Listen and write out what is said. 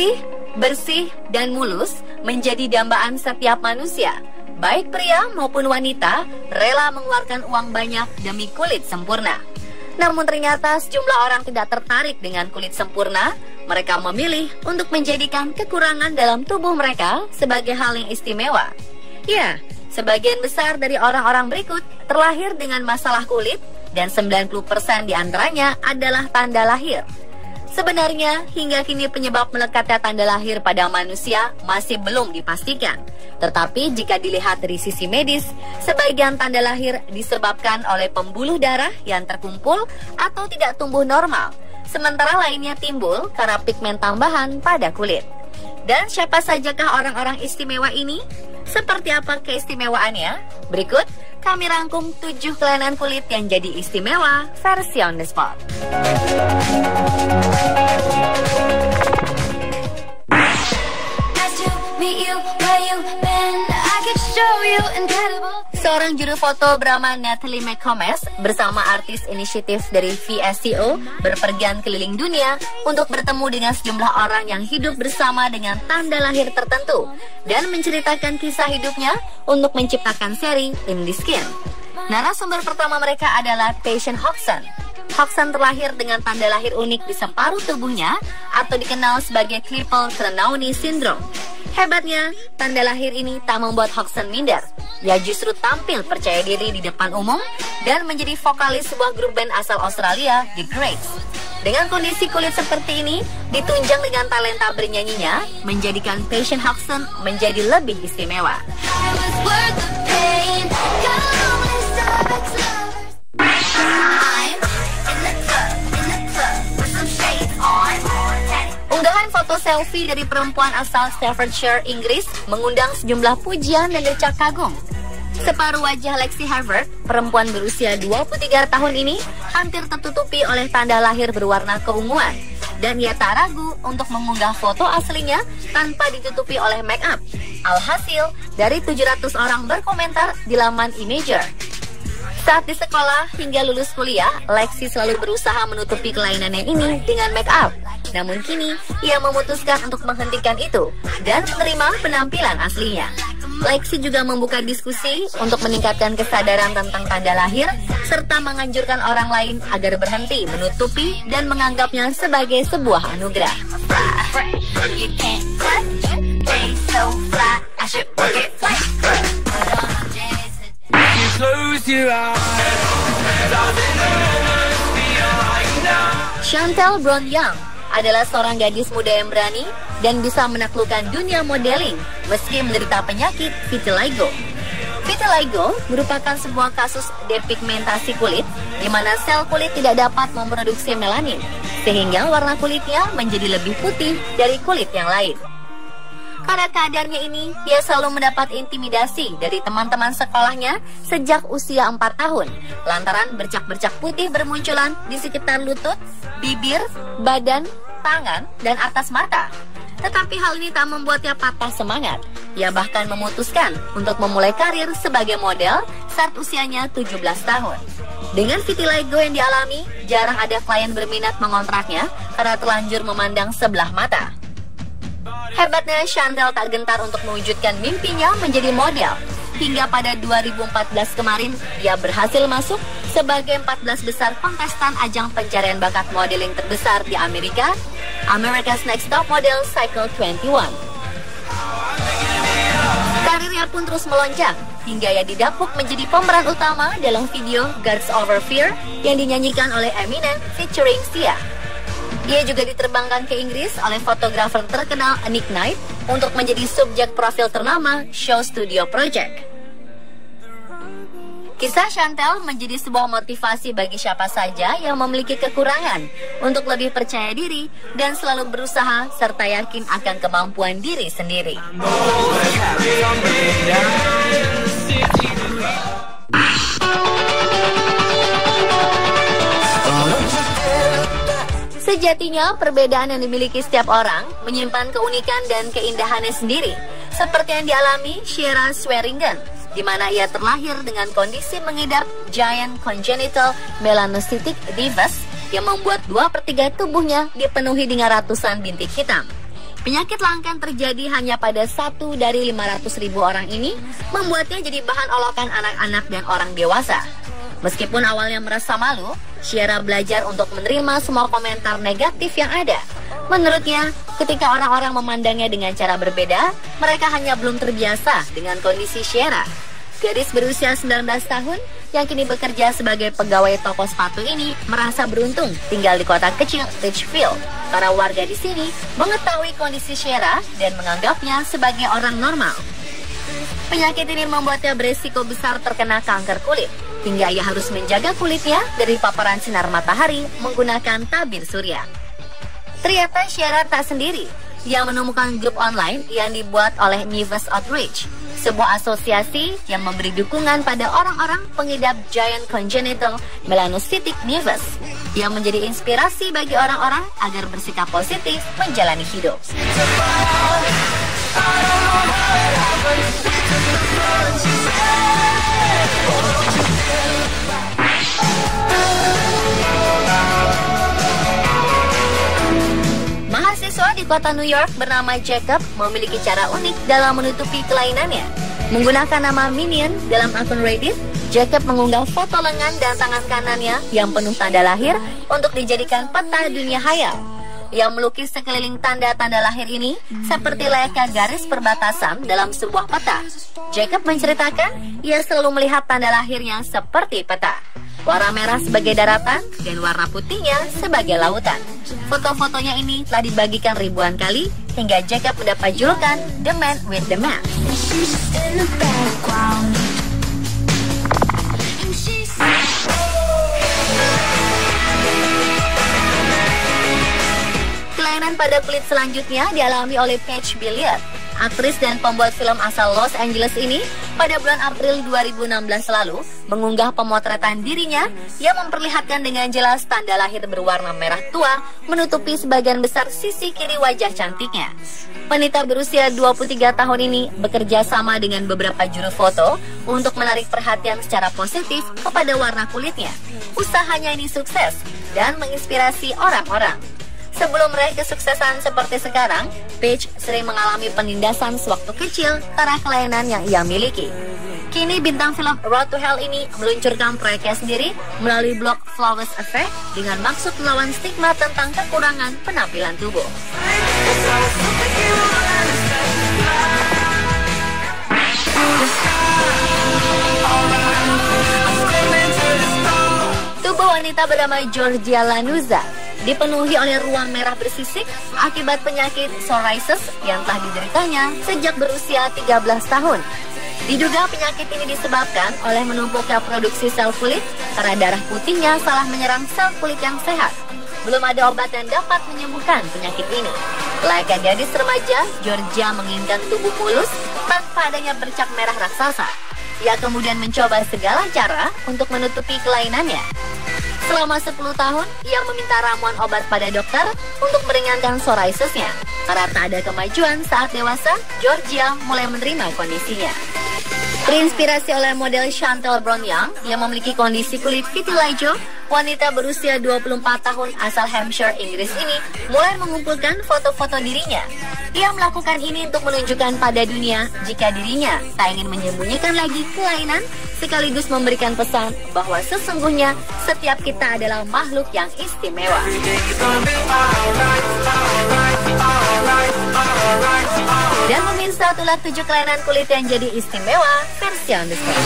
Putih, bersih, dan mulus menjadi dambaan setiap manusia. Baik pria maupun wanita rela mengeluarkan uang banyak demi kulit sempurna. Namun ternyata sejumlah orang tidak tertarik dengan kulit sempurna. Mereka memilih untuk menjadikan kekurangan dalam tubuh mereka sebagai hal yang istimewa. Ya, sebagian besar dari orang-orang berikut terlahir dengan masalah kulit dan 90% di antaranya adalah tanda lahir. Sebenarnya, hingga kini penyebab melekatnya tanda lahir pada manusia masih belum dipastikan. Tetapi jika dilihat dari sisi medis, sebagian tanda lahir disebabkan oleh pembuluh darah yang terkumpul atau tidak tumbuh normal, sementara lainnya timbul karena pigmen tambahan pada kulit. Dan siapa sajakah orang-orang istimewa ini? Seperti apa keistimewaannya? Berikut kami rangkum 7 kelainan kulit yang jadi istimewa versi on the spot. Seorang juru foto bernama Natalie McComas bersama artis inisiatif dari VSCO berpergian keliling dunia untuk bertemu dengan sejumlah orang yang hidup bersama dengan tanda lahir tertentu dan menceritakan kisah hidupnya untuk menciptakan seri In the Skin. Narasumber pertama mereka adalah Patient Hodgson. Hodgson terlahir dengan tanda lahir unik di separuh tubuhnya atau dikenal sebagai Klippel Trenaunay Syndrome. Hebatnya, tanda lahir ini tak membuat Hodgson minder. Ia justru tampil percaya diri di depan umum dan menjadi vokalis sebuah grup band asal Australia, The Greats. Dengan kondisi kulit seperti ini, ditunjang dengan talenta bernyanyinya, menjadikan Patient Hodgson menjadi lebih istimewa. Selfie dari perempuan asal Staffordshire, Inggris mengundang sejumlah pujian dan decak kagum. Separuh wajah Lexi Harvard, perempuan berusia 23 tahun ini, hampir tertutupi oleh tanda lahir berwarna keunguan. Dan ia tak ragu untuk mengunggah foto aslinya tanpa ditutupi oleh make up. Alhasil, dari 700 orang berkomentar di laman Imager, saat di sekolah hingga lulus kuliah, Lexi selalu berusaha menutupi kelainannya ini dengan make up. Namun kini, ia memutuskan untuk menghentikan itu dan menerima penampilan aslinya. Lexi juga membuka diskusi untuk meningkatkan kesadaran tentang tanda lahir serta menganjurkan orang lain agar berhenti menutupi dan menganggapnya sebagai sebuah anugerah. Chantel Brown Young adalah seorang gadis muda yang berani dan bisa menaklukkan dunia modeling meski menderita penyakit vitiligo. Vitiligo merupakan sebuah kasus depigmentasi kulit di mana sel kulit tidak dapat memproduksi melanin sehingga warna kulitnya menjadi lebih putih dari kulit yang lain. Karena keadaannya ini, dia selalu mendapat intimidasi dari teman-teman sekolahnya sejak usia 4 tahun, lantaran bercak-bercak putih bermunculan di sekitar lutut, bibir, badan, tangan, dan atas mata. Tetapi hal ini tak membuatnya patah semangat. Ia bahkan memutuskan untuk memulai karir sebagai model saat usianya 17 tahun. Dengan vitiligo yang dialami, jarang ada klien berminat mengontraknya karena terlanjur memandang sebelah mata. Hebatnya Chantel tak gentar untuk mewujudkan mimpinya menjadi model. Hingga pada 2014 kemarin, dia berhasil masuk sebagai 14 besar kontestan ajang pencarian bakat modeling terbesar di Amerika, America's Next Top Model Cycle 21. Karirnya pun terus melonjak, hingga ia didapuk menjadi pemeran utama dalam video Gods Over Fear yang dinyanyikan oleh Eminem featuring Sia. Ia juga diterbangkan ke Inggris oleh fotografer terkenal Nick Knight untuk menjadi subjek profil ternama Show Studio Project. Kisah Chantel menjadi sebuah motivasi bagi siapa saja yang memiliki kekurangan untuk lebih percaya diri dan selalu berusaha serta yakin akan kemampuan diri sendiri. Sejatinya, perbedaan yang dimiliki setiap orang menyimpan keunikan dan keindahannya sendiri, seperti yang dialami Shira Swearingen, di mana ia terlahir dengan kondisi mengidap giant congenital melanocytic divus yang membuat dua per tiga tubuhnya dipenuhi dengan ratusan bintik hitam. Penyakit langka terjadi hanya pada satu dari 500 ribu orang ini membuatnya jadi bahan olokan anak-anak dan orang dewasa. Meskipun awalnya merasa malu, Syara belajar untuk menerima semua komentar negatif yang ada. Menurutnya, ketika orang-orang memandangnya dengan cara berbeda, mereka hanya belum terbiasa dengan kondisi Syara. Gadis berusia 19 tahun yang kini bekerja sebagai pegawai toko sepatu ini merasa beruntung tinggal di kota kecil Richfield. Para warga di sini mengetahui kondisi Shera dan menganggapnya sebagai orang normal. Penyakit ini membuatnya beresiko besar terkena kanker kulit, hingga ia harus menjaga kulitnya dari paparan sinar matahari menggunakan tabir surya. Ternyata Shera tak sendiri. Ia menemukan grup online yang dibuat oleh Nevis Outreach sebuah asosiasi yang memberi dukungan pada orang-orang pengidap giant congenital melanocytic nevus yang menjadi inspirasi bagi orang-orang agar bersikap positif menjalani hidup. Mahasiswa di kota New York bernama Jacob memiliki cara unik dalam menutupi kelainannya. Menggunakan nama Minion dalam akun Reddit, Jacob mengunggah foto lengan dan tangan kanannya yang penuh tanda lahir untuk dijadikan peta dunia hayal. Yang melukis sekeliling tanda-tanda lahir ini seperti layaknya garis perbatasan dalam sebuah peta. Jacob menceritakan ia selalu melihat tanda lahirnya seperti peta. Warna merah sebagai daratan dan warna putihnya sebagai lautan. Foto-fotonya ini telah dibagikan ribuan kali hingga Jacob mendapat julukan The Man with the Map. Pada kulit selanjutnya dialami oleh Paige Billiard Aktris dan pembuat film asal Los Angeles ini pada bulan April 2016 lalu mengunggah pemotretan dirinya yang memperlihatkan dengan jelas tanda lahir berwarna merah tua menutupi sebagian besar sisi kiri wajah cantiknya. Wanita berusia 23 tahun ini bekerja sama dengan beberapa juru foto untuk menarik perhatian secara positif kepada warna kulitnya. Usahanya ini sukses dan menginspirasi orang-orang. Sebelum meraih kesuksesan seperti sekarang, Paige sering mengalami penindasan sewaktu kecil karena kelainan yang ia miliki. Kini bintang film Road to Hell ini meluncurkan proyeknya sendiri melalui blog Flawless Effect dengan maksud melawan stigma tentang kekurangan penampilan tubuh. Tubuh wanita bernama Georgia Lanuza dipenuhi oleh ruang merah bersisik akibat penyakit psoriasis yang telah dideritanya sejak berusia 13 tahun. Diduga penyakit ini disebabkan oleh menumpuknya produksi sel kulit karena darah putihnya salah menyerang sel kulit yang sehat. Belum ada obat yang dapat menyembuhkan penyakit ini. Layaknya gadis remaja, Georgia menginginkan tubuh mulus tanpa adanya bercak merah raksasa. Ia kemudian mencoba segala cara untuk menutupi kelainannya. Selama 10 tahun, ia meminta ramuan obat pada dokter untuk meringankan psoriasisnya. Karena ada kemajuan saat dewasa, Georgia mulai menerima kondisinya. Terinspirasi oleh model Chantal Brown Young yang memiliki kondisi kulit vitiligo, wanita berusia 24 tahun asal Hampshire, Inggris ini mulai mengumpulkan foto-foto dirinya. Ia melakukan ini untuk menunjukkan pada dunia jika dirinya tak ingin menyembunyikan lagi kelainan sekaligus memberikan pesan bahwa sesungguhnya setiap kita adalah makhluk yang istimewa. Dan pemirsa itulah tujuh kelainan kulit yang jadi istimewa versi underscore.